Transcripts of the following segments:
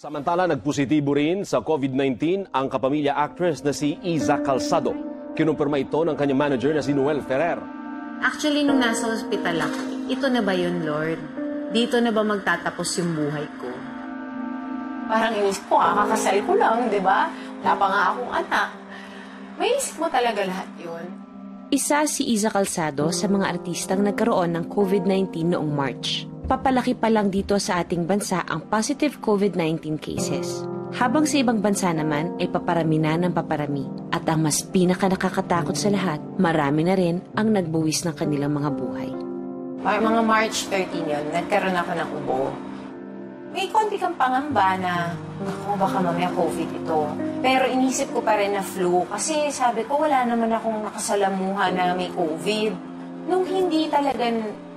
Samantala, nagpositibo rin sa COVID-19 ang kapamilya actress na si Iza Calzado. Kinumpirma ito ng kanyang manager na si Noel Ferrer. Actually, nung nasa hospital ako, ito na ba yun, Lord? Dito na ba magtatapos yung buhay ko? Parang inisip ko, ah, kakasal ko lang, di ba? Wala pa nga akong anak. May isip mo talaga lahat yun. Isa si Iza Calzado sa mga artistang nagkaroon ng COVID-19 noong March. Papalaki pa lang dito sa ating bansa ang positive COVID-19 cases. Habang sa ibang bansa naman ay paparami na ng paparami. At ang mas pinaka nakakatakot sa lahat, marami na rin ang nagbuwis ng kanilang mga buhay. Mga March 13 yun, nagkaroon ako ng ubo. May konti kang pangamba na, naku, baka mamaya COVID ito. Pero inisip ko pa rin na flu kasi sabi ko wala naman akong nakasalamuha na may COVID. Nung hindi talagang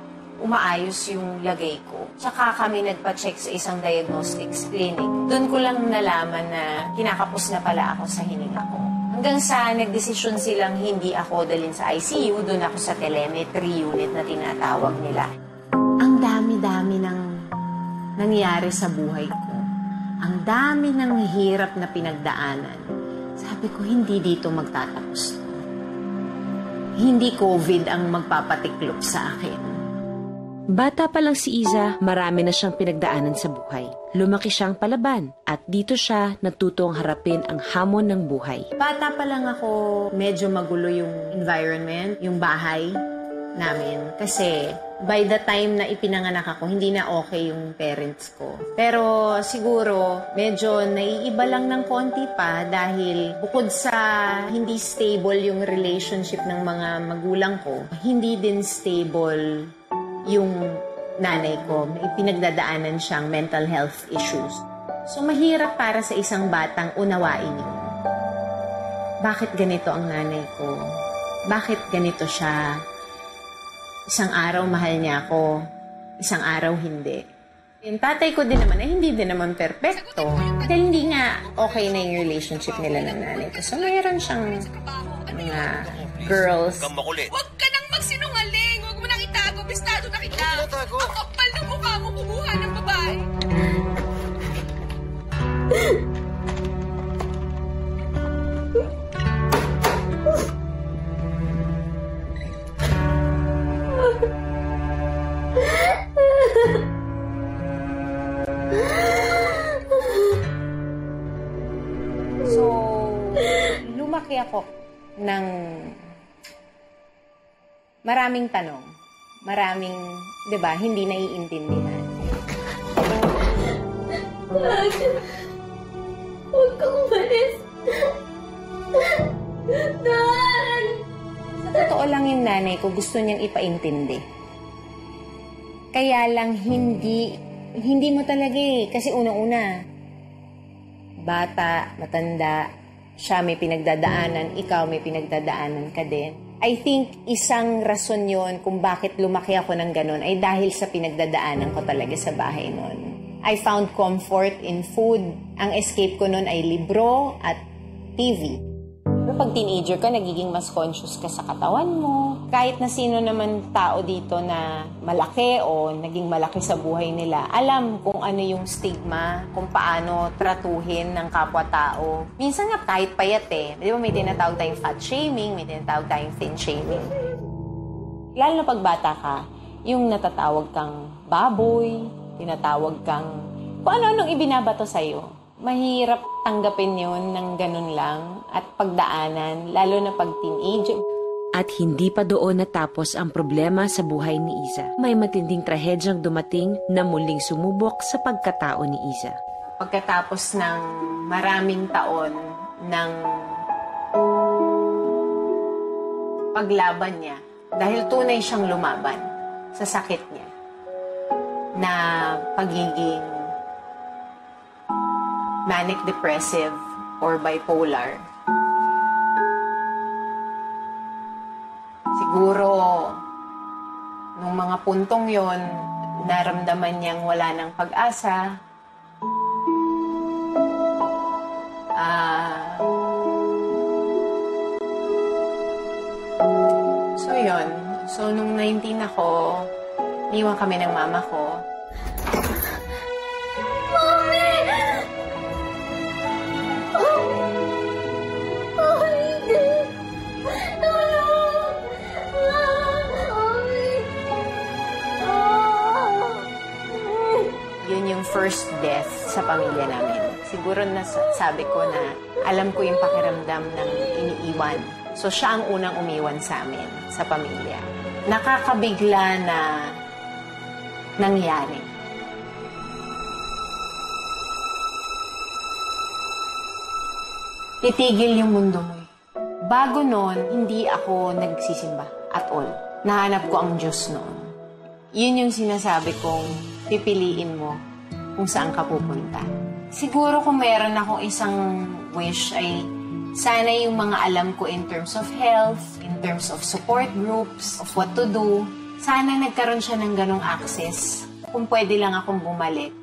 umaayos yung lagay ko. Tsaka kami nagpa-check sa isang diagnostics clinic. Doon ko lang nalaman na kinakapos na pala ako sa hininga ko. Hanggang sa nagdesisyon silang hindi ako dalhin sa ICU, doon ako sa telemetry unit na tinatawag nila. Ang dami-dami ng nangyari sa buhay ko. Ang dami ng hirap na pinagdaanan. Sabi ko, hindi dito magtatapos. Hindi COVID ang magpapatiklop sa akin. Bata pa lang si Iza, marami na siyang pinagdaanan sa buhay. Lumaki siyang palaban at dito siya natutong harapin ang hamon ng buhay. Bata pa lang ako, medyo magulo yung environment, yung bahay namin. Kasi by the time na ipinanganak ako, hindi na okay yung parents ko. Pero siguro, medyo naiiba lang ng konti pa dahil bukod sa hindi stable yung relationship ng mga magulang ko, hindi din stable yung nanay ko. May pinagdadaanan siyang mental health issues. So, mahirap para sa isang batang unawain yun. Bakit ganito ang nanay ko? Bakit ganito siya? Isang araw mahal niya ako, isang araw hindi. Yung tatay ko din naman, eh, hindi din naman perpekto. Dahil hindi nga okay na yung relationship nila ng nanay ko. So, mayroon siyang mga girls. Huwag ka nang magsinungaling! Lumaki ako ng maraming tanong. Maraming, di ba, hindi naiintindihan. Huwag kang umalis. Dan! Sa totoo lang yung nanay ko, gusto niyang ipaintindi. Kaya lang hindi, hindi mo talaga eh. Kasi unang-una, bata, matanda, siya may pinagdadaanan, ikaw may pinagdadaanan ka din. I think isang rason yon kung bakit lumaki ako ng ganun ay dahil sa pinagdadaanan ko talaga sa bahay noon. I found comfort in food. Ang escape ko noon ay libro at TV. Pag teenager ka, nagiging mas conscious ka sa katawan mo. Kahit na sino naman tao dito na malaki o naging malaki sa buhay nila, alam kung ano yung stigma, kung paano tratuhin ng kapwa-tao. Minsan nga kahit payat eh. Di ba may tinatawag tayong fat shaming, may tinatawag tayong thin shaming. Lalo na pag bata ka, yung natatawag kang baboy, tinatawag kang kung ano-anong ibinabato sa'yo mahirap tanggapin yon ng ganun lang at pagdaanan, lalo na pag teenager. At hindi pa doon natapos ang problema sa buhay ni Iza. May matinding trahedyang dumating na muling sumubok sa pagkatao ni Iza. Pagkatapos ng maraming taon ng paglaban niya, dahil tunay siyang lumaban sa sakit niya, na pagiging manic depressive or bipolar. Siguro, nung mga puntong yon, naramdaman niyang wala ng pag-asa. Ah... so, yon. So, nung 19 ako, niwan kami ng mama ko. Sa pamilya namin. Siguro na sabi ko na alam ko yung pakiramdam ng iniiwan. So siya ang unang umiwan sa amin, sa pamilya. Nakakabigla na nangyari. Titigil yung mundo mo. Bago noon, hindi ako nagsisimba at all. Nahanap ko ang Diyos noon. Yun yung sinasabi kong pipiliin mo kung saan ka pupunta. Siguro kung meron akong isang wish ay sana yung mga alam ko in terms of health, in terms of support groups, of what to do, sana nagkaroon siya ng ganong access. Kung pwede lang akong bumalik,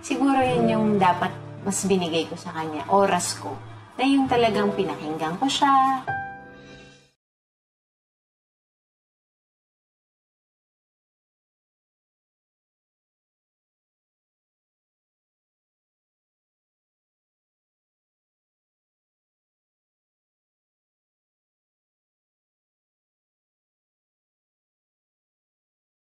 siguro yun yung dapat mas binigay ko sa kanya, oras ko. Na yung talagang pinakinggan ko siya,